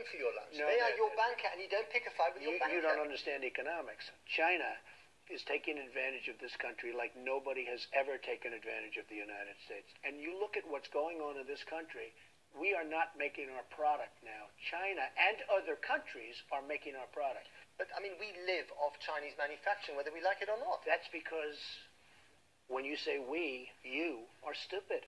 paying for your lunch. No, they are your banker, and you don't pick a fight with You, your banker. you don't understand economics. China is taking advantage of this country like nobody has ever taken advantage of the United States. And you look at what's going on in this country, we are not making our product now. China and other countries are making our product. But I mean, we live off Chinese manufacturing, whether we like it or not. That's because when you say we, you are stupid.